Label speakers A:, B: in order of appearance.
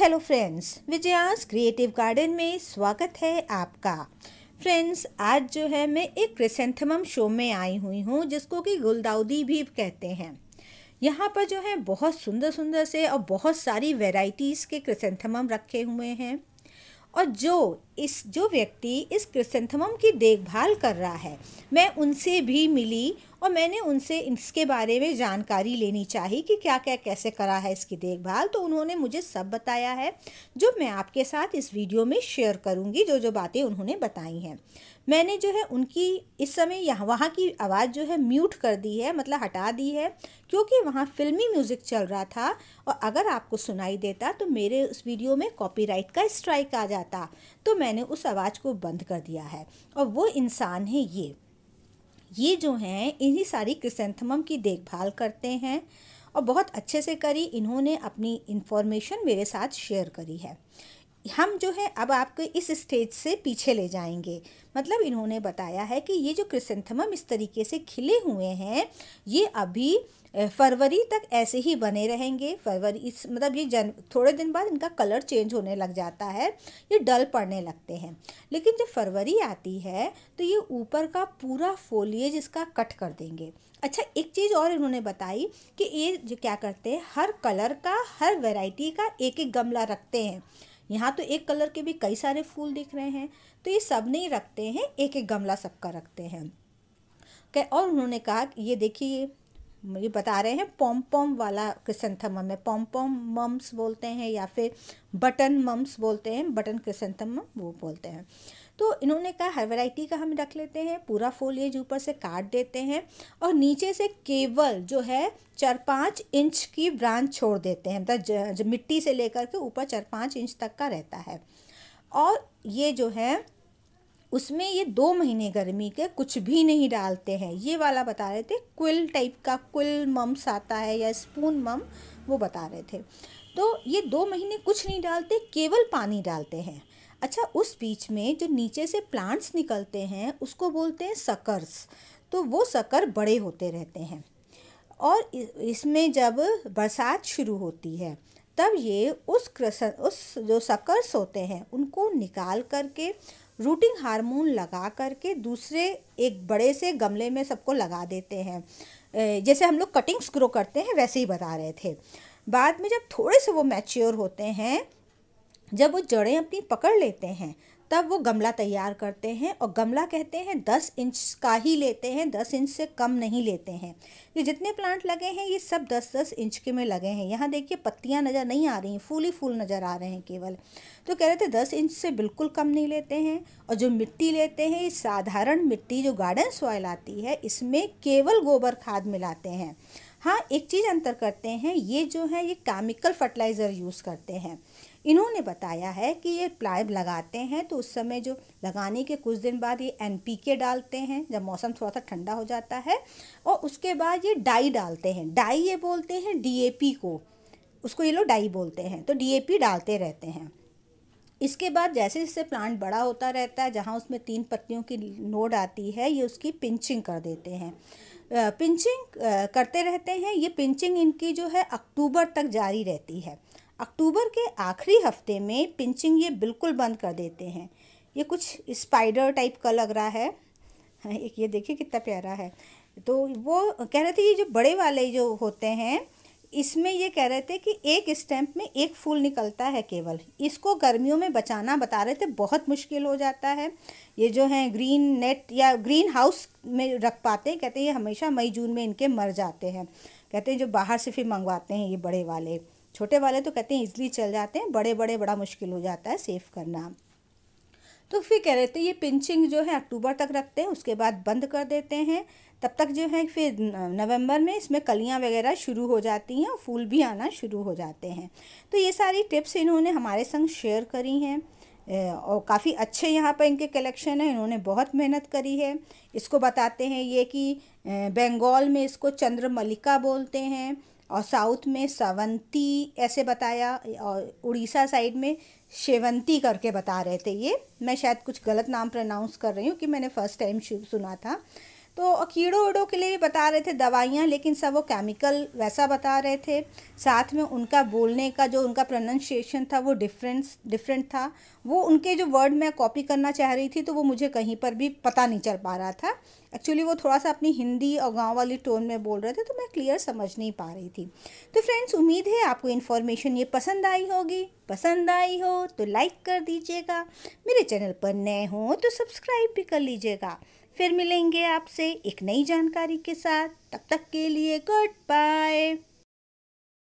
A: Hello friends Vijaya's creative garden में स्वागत है आपका। फ्रेंड्स आज जो है मैं एक क्रिसेंथमम शो में आई हुई हूँ, जिसको कि गुलदाउदी भी कहते हैं। यहाँ पर जो है बहुत सुंदर सुंदर से और बहुत सारी वेराइटीज़ के क्रिसेंथमम रखे हुए हैं। और जो इस, जो व्यक्ति इस क्रिसेंथमम की देखभाल कर रहा है, मैं उनसे भी मिली और मैंने उनसे इसके बारे में जानकारी लेनी चाहिए कि क्या क्या कैसे करा है इसकी देखभाल तो उन्होंने मुझे सब बताया है, जो मैं आपके साथ इस वीडियो में शेयर करूँगी, जो जो बातें उन्होंने बताई हैं। मैंने जो है उनकी, इस समय यहाँ, वहाँ की आवाज़ जो है म्यूट कर दी है मतलब हटा दी है, क्योंकि वहाँ फिल्मी म्यूज़िक चल रहा था और अगर आपको सुनाई देता तो मेरे उस वीडियो में कॉपीराइट का स्ट्राइक आ जाता तो मैंने उस आवाज़ को बंद कर दिया है। और वो इंसान है ये। ये जो हैं, इन्हीं सारी क्रिसेंथमम की देखभाल करते हैं और बहुत अच्छे से करी। इन्होंने अपनी इन्फॉर्मेशन मेरे साथ शेयर करी है। हम जो है अब आपको इस स्टेज से पीछे ले जाएँगे। मतलब इन्होंने बताया है कि ये जो क्रिसेंथमम इस तरीके से खिले हुए हैं, ये अभी फरवरी तक ऐसे ही बने रहेंगे। फरवरी इस मतलब ये जन, थोड़े दिन बाद इनका कलर चेंज होने लग जाता है, ये डल पड़ने लगते हैं। लेकिन जब फरवरी आती है तो ये ऊपर का पूरा फोलिएज इसका कट कर देंगे। अच्छा एक चीज़ और इन्होंने बताई कि ये जो क्या करते हैं, हर कलर का, हर वैरायटी का एक एक गमला रखते हैं। यहाँ तो एक कलर के भी कई सारे फूल दिख रहे हैं तो ये सब नहीं रखते हैं, एक एक गमला सबका रखते हैं। कह और उन्होंने कहा कि ये देखिए, ये बता रहे हैं पॉम पॉम वाला क्रिसेंथमम है। पॉम पॉम मम्स बोलते हैं या फिर बटन मम्स बोलते हैं, बटन क्रिसेंथमम वो बोलते हैं। तो इन्होंने कहा, हर वैरायटी का हम रख लेते हैं, पूरा फोलिएज ऊपर से काट देते हैं और नीचे से केवल जो है चार पाँच इंच की ब्रांच छोड़ देते हैं मतलब मिट्टी से लेकर के ऊपर चार पाँच इंच तक का रहता है। और ये जो है, उसमें ये दो महीने गर्मी के कुछ भी नहीं डालते हैं। ये वाला बता रहे थे क्विल टाइप का क्विल मम्स आता है या स्पून मम वो बता रहे थे। तो ये दो महीने कुछ नहीं डालते, केवल पानी डालते हैं। अच्छा उस बीच में जो नीचे से प्लांट्स निकलते हैं, उसको बोलते हैं सकर्स तो वो सकर बड़े होते रहते हैं। और इसमें जब बरसात शुरू होती है, तब ये उस क्रसन उस जो सकर्स होते हैं, उनको निकाल करके रूटिंग हार्मोन लगा करके दूसरे एक बड़े से गमले में सबको लगा देते हैं। जैसे हम लोग कटिंग्स ग्रो करते हैं, वैसे ही बता रहे थे। बाद में जब थोड़े से वो मैच्योर होते हैं जब वो जड़ें अपनी पकड़ लेते हैं, तब वो गमला तैयार करते हैं और गमला कहते हैं दस इंच का ही लेते हैं, दस इंच से कम नहीं लेते हैं। ये जितने प्लांट लगे हैं, ये सब दस दस इंच के में लगे हैं। यहाँ देखिए पत्तियाँ नज़र नहीं आ रही फूल ही फूल नज़र आ रहे हैं केवल। तो कह रहे थे दस इंच से बिल्कुल कम नहीं लेते हैं और जो मिट्टी लेते हैं, ये साधारण मिट्टी जो गार्डन सॉयल आती है, इसमें केवल गोबर खाद मिलाते हैं। हाँ एक चीज़ अंतर करते हैं, ये जो है, ये केमिकल फर्टिलाइज़र यूज़ करते हैं। इन्होंने बताया है कि ये प्लाइब लगाते हैं तो उस समय जो लगाने के कुछ दिन बाद ये एन डालते हैं, जब मौसम थोड़ा सा ठंडा हो जाता है और उसके बाद ये डाई डालते हैं। डाई ये बोलते हैं डीएपी को, उसको ये लोग डाई बोलते हैं तो डीएपी डालते रहते हैं। इसके बाद जैसे जैसे प्लांट बड़ा होता रहता है, जहाँ उसमें तीन पत्तियों की नोड आती है, ये उसकी पिंचिंग कर देते हैं। पिंचिंग करते रहते हैं, ये पिंचिंग इनकी जो है अक्टूबर तक जारी रहती है। अक्टूबर के आखिरी हफ़्ते में पिंचिंग ये बिल्कुल बंद कर देते हैं। ये कुछ स्पाइडर टाइप का लग रहा है। एक ये देखिए कितना प्यारा है। तो वो कह रहे थे ये जो बड़े वाले जो होते हैं इसमें ये कह रहे थे कि एक स्टैम्प में एक फूल निकलता है केवल। इसको गर्मियों में बचाना बता रहे थे, बहुत मुश्किल हो जाता है। ये जो है ग्रीन नेट या ग्रीन हाउस में रख पाते हैं, कहते हैं ये हमेशा मई, जून में इनके मर जाते हैं। कहते हैं जो बाहर से फिर मंगवाते हैं ये बड़े वाले। छोटे वाले तो कहते हैं इजली चल जाते हैं बड़े बड़े बड़ा मुश्किल हो जाता है सेव करना। तो फिर कह रहे थे ये पिंचिंग जो है अक्टूबर तक रखते हैं, उसके बाद बंद कर देते हैं। तब तक जो है फिर नवंबर में इसमें कलियाँ वगैरह शुरू हो जाती हैं और फूल भी आना शुरू हो जाते हैं। तो ये सारी टिप्स इन्होंने हमारे संग शेयर करी हैं। और काफ़ी अच्छे यहाँ पर इनके कलेक्शन है, इन्होंने बहुत मेहनत करी है। इसको बताते हैं ये कि बंगाल में इसको चंद्रमल्लिका बोलते हैं और साउथ में सवंती ऐसे बताया, और उड़ीसा साइड में शेवंती करके बता रहे थे ये। मैं शायद कुछ गलत नाम प्रनाउंस कर रही हूँ कि मैंने फ़र्स्ट टाइम सुना था। तो कीड़ों वीड़ों के लिए भी बता रहे थे दवाइयाँ, लेकिन सब वो केमिकल वैसा बता रहे थे। साथ में उनका बोलने का जो उनका प्रोनाउंसिएशन था, वो डिफरेंस डिफरेंट था। वो उनके जो वर्ड मैं कॉपी करना चाह रही थी तो वो मुझे कहीं पर भी पता नहीं चल पा रहा था। एक्चुअली वो थोड़ा सा अपनी हिंदी और गाँव वाली टोन में बोल रहे थे तो मैं क्लियर समझ नहीं पा रही थी। तो फ्रेंड्स उम्मीद है आपको इन्फॉर्मेशन ये पसंद आई होगी। पसंद आई हो तो लाइक कर दीजिएगा। मेरे चैनल पर नए हों तो सब्सक्राइब भी कर लीजिएगा। फिर मिलेंगे आपसे एक नई जानकारी के साथ। तब तक के लिए गुड बाय